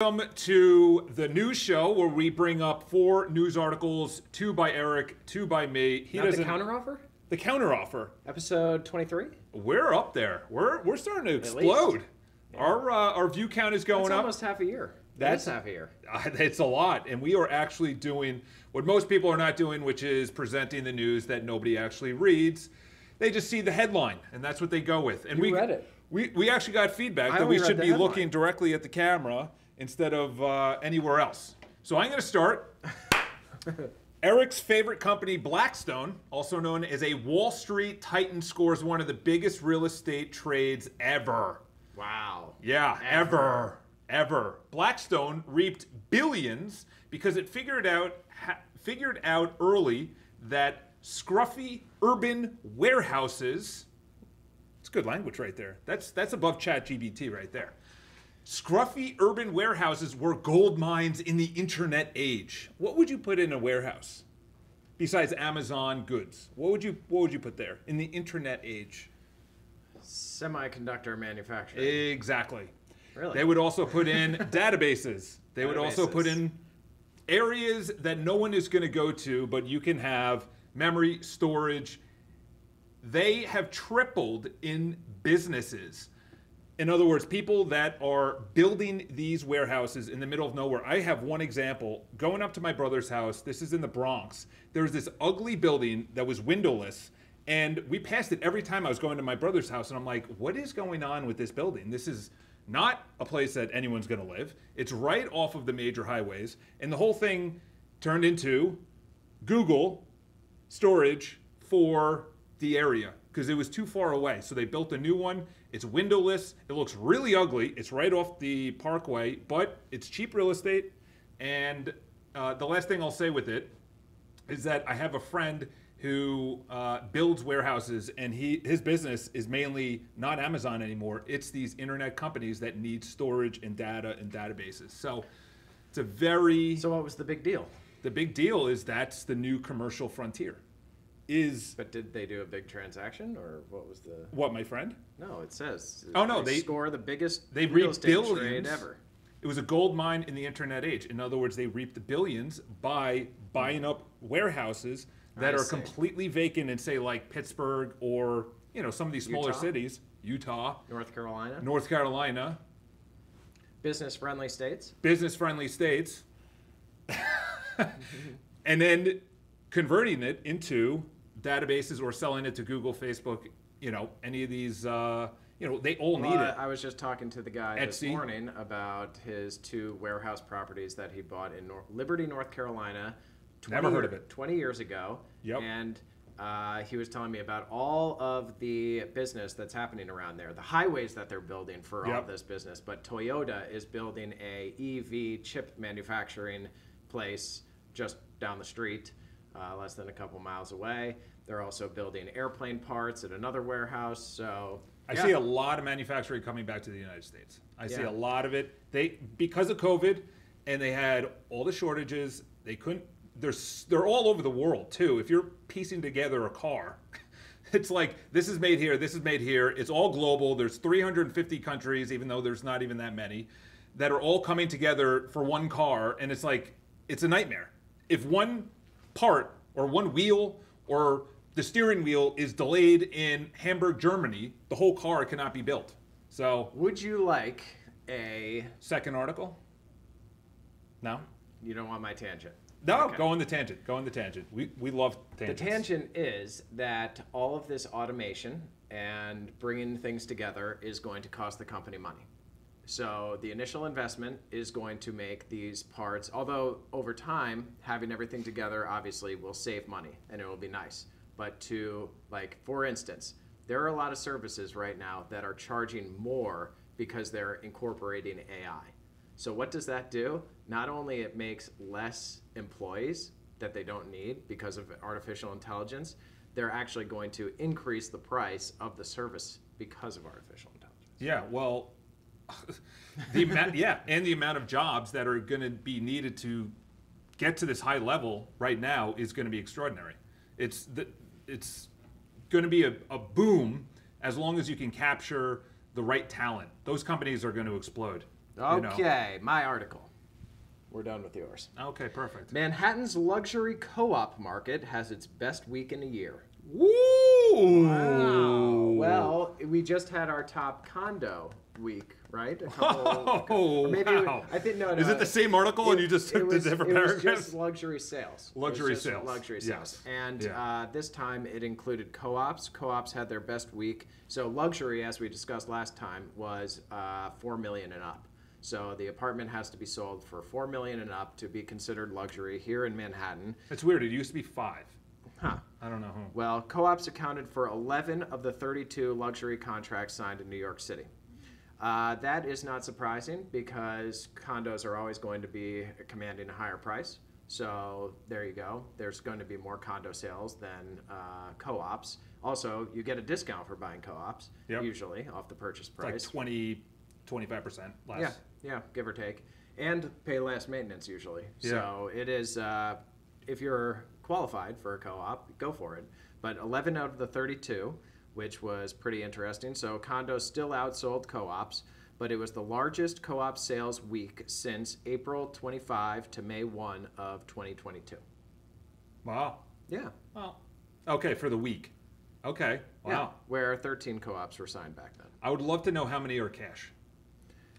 Welcome to the news show where we bring up four news articles, two by Eric, two by me. He Not doesn't the counteroffer. The counteroffer. Episode twenty-three. We're up there. We're we're starting to explode. Yeah. Our uh, our view count is going That's up. Almost half a year. That's half a year. Uh, it's a lot, and we are actually doing what most people are not doing, which is presenting the news that nobody actually reads. They just see the headline, and that's what they go with. And you we read it. We we actually got feedback I that we should be headline. looking directly at the camera instead of uh, anywhere else. So I'm going to start. Eric's favorite company, Blackstone, also known as a Wall Street Titan, scores one of the biggest real estate trades ever. Wow. Yeah, ever. Ever. ever. Blackstone reaped billions because it figured out ha- figured out early that scruffy urban warehouses it's good language right there. That's that's above ChatGPT right there. Scruffy urban warehouses were gold mines in the internet age. What would you put in a warehouse besides Amazon goods? What would you what would you put there in the internet age? Semiconductor manufacturing. Exactly. Really? They would also put in databases. They databases. would also put in areas that no one is going to go to, but you can have memory storage. They have tripled in businesses in other words, people that are building these warehouses in the middle of nowhere. I have one example going up to my brother's house. This is in the Bronx. There was this ugly building that was windowless. And we passed it every time I was going to my brother's house. And I'm like, what is going on with this building? This is not a place that anyone's going to live. It's right off of the major highways. And the whole thing turned into Google storage for the area because it was too far away. So they built a new one it's windowless. It looks really ugly. It's right off the parkway, but it's cheap real estate. And uh, the last thing I'll say with it is that I have a friend who uh, builds warehouses, and he his business is mainly not Amazon anymore. It's these internet companies that need storage and data and databases. So it's a very. So what was the big deal? The big deal is that's the new commercial frontier is But did they do a big transaction, or what was the? what my friend No, it says. Oh, no, they- score the biggest they real reaped estate billions. trade ever. it was a gold mine in the internet age in other words they reaped the billions by buying up warehouses that I are see. completely vacant in say like pittsburgh or you know some of these smaller Utah? cities utah North Carolina, north carolina business friendly states. business friendly states and then converting it into databases or selling it to google facebook you know any of these uh, you know they all Well, need it I was just talking to the guy this morning about his two warehouse properties that he bought in Nor- Liberty, North Carolina. 20 Never heard of it. Twenty years ago. Yep. And uh, he was telling me about all of the business that's happening around there, the highways that they're building for all Yep. of this business. But Toyota is building a EV chip manufacturing place just down the street, uh, less than a couple miles away. They're also building airplane parts at another warehouse. So I yeah. see a lot of manufacturing coming back to the United States. I see a lot of it. They because of COVID and they had all the shortages. They couldn't. They're they're all over the world too. If you're piecing together a car, it's like this is made here, this is made here. It's all global. There's 350 countries, even though there's not even that many, that are all coming together for one car, and it's like it's a nightmare. If one part or one wheel or the steering wheel is delayed in Hamburg, Germany, the whole car cannot be built. So, Would you like a? second article? No? You don't want my tangent. No, Okay. go on the tangent. Go on the tangent. We, we love The tangents. tangent is that all of this automation and bringing things together is going to cost the company money. So the initial investment is going to make these parts, although over time, having everything together obviously will save money and it will be nice. But to, like, for instance, there are a lot of services right now that are charging more because they're incorporating AI. So what does that do? Not only it makes less employees that they don't need because of artificial intelligence, they're actually going to increase the price of the service because of artificial intelligence. Yeah, well, the amount, yeah, and the amount of jobs that are going to be needed to get to this high level right now is going to be extraordinary. It's the, it's going to be a, a boom as long as you can capture the right talent. Those companies are going to explode. you know. Okay, my article. We're done with yours. Okay, perfect. Manhattan's luxury co-op market has its best week in a year. Woo! Wow. Well, we just had our top condo week, right? A couple, Oh, or maybe wow. I think no, no. Is it the same article and you just took was- the different it was paragraphs? just luxury sales. Luxury sales, Luxury sales. yes. And Yeah. uh, this time it included co-ops. Co-ops had their best week. So luxury, as we discussed last time, was uh, four million and up. So the apartment has to be sold for four million and up to be considered luxury here in Manhattan. It's weird. It used to be five. Huh. I don't know. Well, co-ops accounted for 11 of the 32 luxury contracts signed in New York City. Uh, that is not surprising because condos are always going to be commanding a higher price. So there you go. There's going to be more condo sales than uh, co-ops. Also, you get a discount for buying co-ops Yep. usually off the purchase It's like price. 20, 25% less. Yeah, yeah, give or take, and pay less maintenance usually. Yeah. So it is, uh, if you're qualified for a co-op, go for it. But 11 out of the 32, which was pretty interesting. So condos still outsold co-ops, but it was the largest co-op sales week since April 25 to May 1 of 2022. Wow. Yeah. Well, okay, for the week. Okay. Wow. Yeah. Where 13 co-ops were signed back then. I would love to know how many are cash.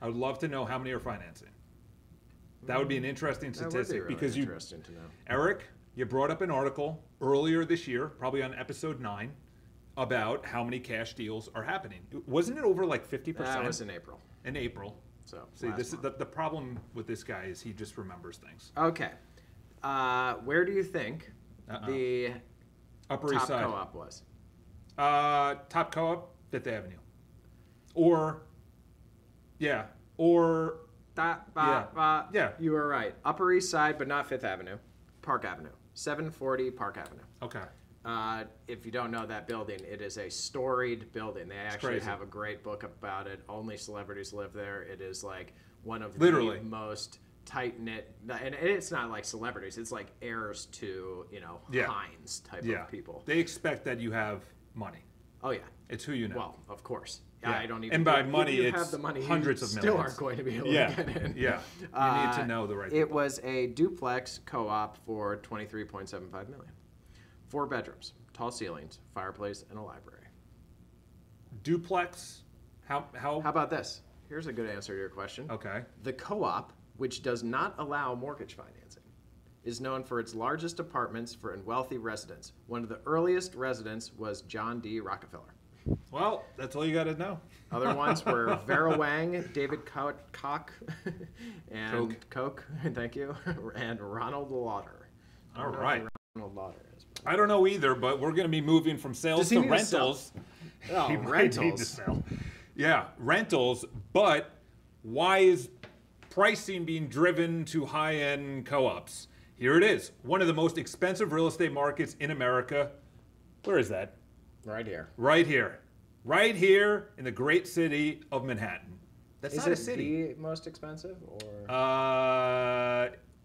I would love to know how many are financing. That would be an mm, interesting That would be statistic really because you, interesting to know. Eric, you brought up an article earlier this year, probably on episode nine, about how many cash deals are happening. Wasn't it over like 50% That was in April. in April? So See, this is the, the problem with this guy is he just remembers things. Okay. Uh, where do you think Uh-uh. the Upper East top Side. co-op was? Uh, top co-op, Fifth Avenue, or yeah, or Da, ba, Yeah. ba. Yeah. You were right. Upper East Side, but not Fifth Avenue. Park Avenue. 740 Park Avenue. okay. Uh, if you don't know that building, it is a storied building. They actually crazy. have a great book about it. Only celebrities live there. It is like one of Literally. the most tight knit, and it's not like celebrities. It's like heirs to you know Yeah. Heinz type Yeah, of people. they expect that you have money. Oh yeah. It's who you know. Well, of course. Yeah. I don't even. And by if money, you it's have the money, hundreds you of still aren't going to be able yeah, to get in. yeah. You need Uh, to know the right. It people. was a duplex co-op for 23.75 million. Four bedrooms, tall ceilings, fireplace, and a library. duplex. How how? How about this? Here's a good answer to your question. okay. The co-op, which does not allow mortgage financing, is known for its largest apartments for wealthy residents. One of the earliest residents was John D. Rockefeller. Well, that's all you got to know. Other ones were Vera Wang, David Co- Koch, and Koch. thank you, and Ronald Lauder. All right. Ronald Lauder I don't know either, but we're going to be moving from sales Does he to need to sell? rentals. Oh, He might need to rentals. sell. Yeah, rentals. But why is pricing being driven to high-end co-ops? Here it is. One of the most expensive real estate markets in America. Where is that? Right here. Right here. Right here in the great city of Manhattan. That's Is not it a city. the most expensive, or Uh,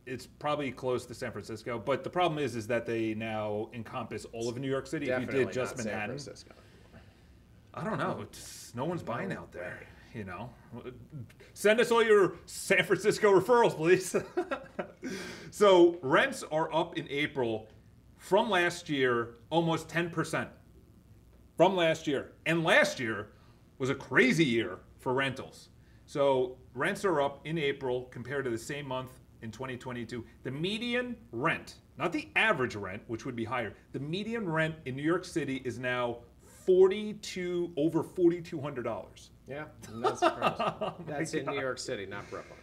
it's probably close to San Francisco, but the problem is, is that they now encompass all of New York City. if definitely you did just San Manhattan, Francisco? I don't know. It's, no one's buying out there. You know, send us all your San Francisco referrals, please. so rents are up in April from last year, almost ten percent from last year. And last year was a crazy year for rentals. So rents are up in April compared to the same month in 2022. The median rent, not the average rent, which would be higher, the median rent in New York City is now 42 over $4,200. Yeah, I'm not surprised. Oh That's in New York City, not Brooklyn.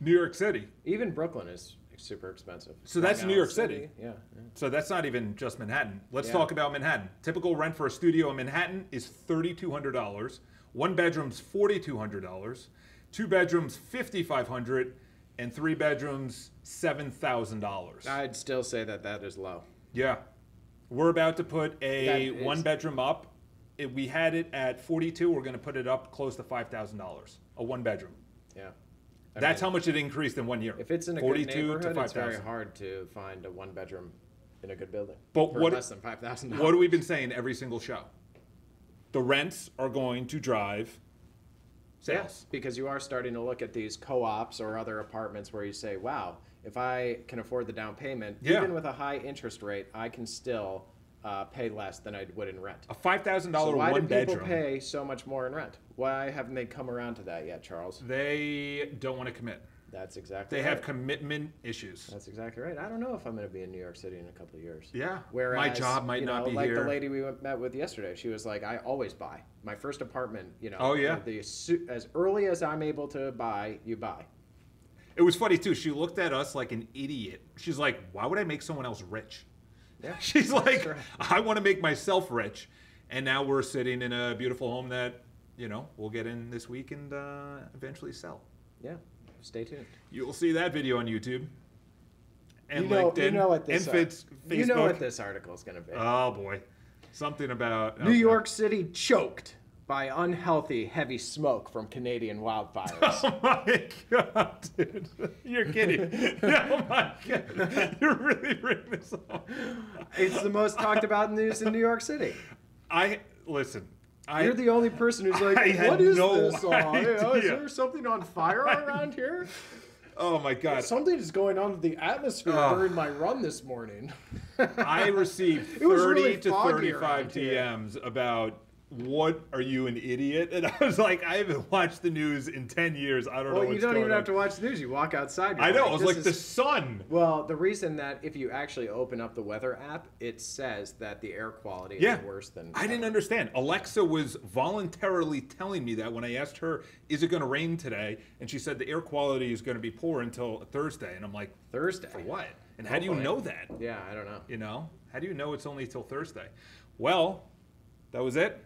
New York City. Even Brooklyn is super expensive. So that's New York Island City. Yeah. yeah. So that's not even just Manhattan. Let's Yeah. talk about Manhattan. Typical rent for a studio in Manhattan is $3,200. One bedroom's $4,200. Two bedrooms, $5,500. And three bedrooms, $7,000. I'd still say that that is low. Yeah. We're about to put a is- one bedroom up. If we had it at 42, we're going to put it up close to $5,000. A one bedroom. Yeah. I That's mean, how much it increased in one year. If it's in a 42 good to neighborhood, it's very 5,000. hard to find a one bedroom in a good building. But for what- less than five thousand dollars? What have we been saying every single show? The rents are going to drive sales. because you are starting to look at these co-ops or other apartments where you say, "Wow, if I can afford the down payment, Yeah. even with a high interest rate, I can still uh, pay less than I would in rent." A five thousand dollar So dollar why one do people bedroom. pay so much more in rent? Why haven't they come around to that yet, Charles? They don't want to commit. That's exactly. They right. have commitment issues. That's exactly right. I don't know if I'm going to be in New York City in a couple of years. Yeah. Whereas, my job might you not know, be like here. the lady we met with yesterday. She was like, "I always buy my first apartment. You know, Oh, yeah? the as early as I'm able to buy, you buy." It was funny too. She looked at us like an idiot. She's like, "Why would I make someone else rich?" Yeah. She's like, Sure. "I want to make myself rich," and now we're sitting in a beautiful home that you know we'll get in this week and uh, eventually sell. Yeah. Stay tuned. You'll see that video on YouTube and you know, LinkedIn you know what this and Fitz, Facebook. You know what this article is going to be. Oh boy, something about New York City choked by unhealthy heavy smoke from Canadian wildfires. Oh my god, dude! You're kidding. oh my god, you're really bringing this up. it's the most talked about news in New York City. I listen. I You're the only person who's like, I "What is no this? Yeah, oh, is there something on fire around here?" oh my god. Something is going on with the atmosphere Oh. during my run this morning. I received 30 really to 35 around here. DMs about what are you an idiot? And I was like, I haven't watched the news in 10 years. I don't know well, you don't even on. have to watch the news. You walk outside. I know. I was like, is the sun. Well, the reason that if you actually open up the weather app, it says that the air quality Yeah. is worse than. I didn't understand. Alexa was voluntarily telling me that when I asked her, "Is it going to rain today?" and she said the air quality is going to be poor until Thursday, and I'm like, Thursday. for what? And oh, how do you know that? Yeah, I don't know. You know, how do you know it's only till Thursday? Well, that was it.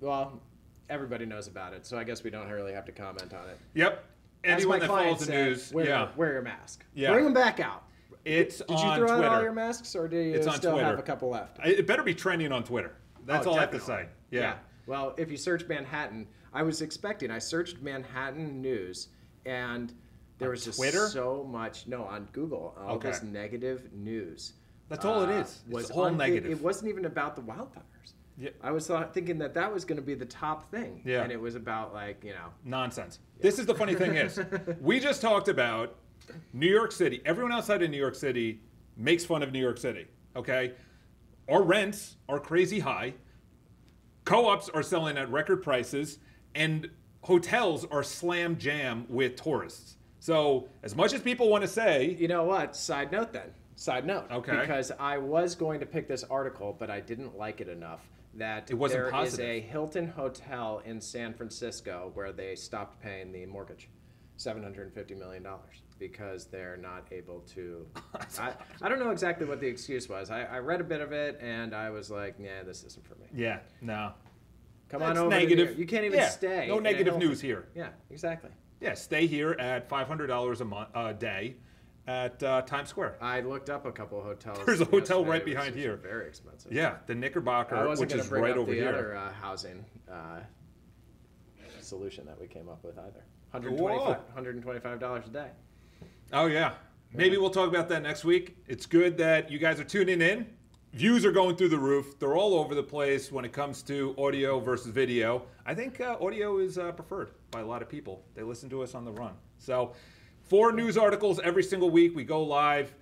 Well, everybody knows about it, so I guess we don't really have to comment on it. Yep. As Anyone my that client follows the said, news, wear, yeah, wear your mask. Yeah. Bring them back out. it's Did you on throw Twitter. out all your masks, or do you It's on still have a couple left? It better be trending on Twitter. That's Oh, all I have to say. Yeah. Well, if you search Manhattan, I was expecting. I searched Manhattan news, and there On was just Twitter? so much. No, on Google, all Okay. this negative news. That's all it uh, is. It's Was all on- it- negative. It, wasn't even about the wildfires. Yeah. I was thinking that that was going to be the top thing. Yeah. And it was about like you know. Nonsense. This is the funny thing is, we just talked about New York City. Everyone outside of New York City makes fun of New York City. Okay, our rents are crazy high. Co-ops are selling at record prices, and hotels are slam jam with tourists. So, as much as people want to say, You know what? Side note then. Side note. Okay. Because I was going to pick this article, but I didn't like it enough that It wasn't there is positive. a Hilton hotel in San Francisco where they stopped paying the mortgage, seven hundred and fifty million dollars, because they're not able to. I, I don't know exactly what the excuse was. I, I read a bit of it and I was like, yeah, this isn't for me. yeah, no, Come That's on over. negative. York. You can't even Yeah, stay. No in a negative Hilton. news here. Yeah, exactly. Yeah, stay here at five hundred dollars a month a day at uh, Times Square. I looked up a couple of hotels. There's a hotel right behind here. Very expensive. Yeah, the Knickerbocker, which is right over the here. other uh, housing uh, solution that we came up with either. $125, $125 a day. Oh yeah. Maybe we'll talk about that next week. It's good that you guys are tuning in. Views are going through the roof. They're all over the place when it comes to audio versus video. I think uh, audio is uh, preferred by a lot of people. They listen to us on the run. So, four news articles every single week. We go live.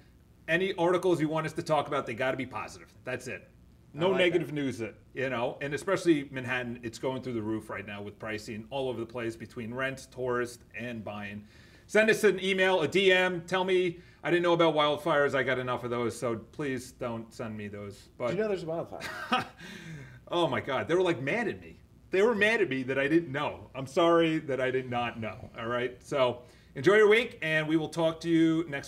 Any articles you want us to talk about, they got to be positive. That's it. No like negative news, uh, you know, and especially Manhattan, it's going through the roof right now with pricing all over the place between rent, tourist, and buying. Send us an email, a DM. Tell me I didn't know about wildfires. I got enough of those, so please don't send me those. But Did you know there's a wildfire? oh my God, they were like mad at me. They were mad at me that I didn't know. I'm sorry that I did not know. All right, so enjoy your week, and we will talk to you next.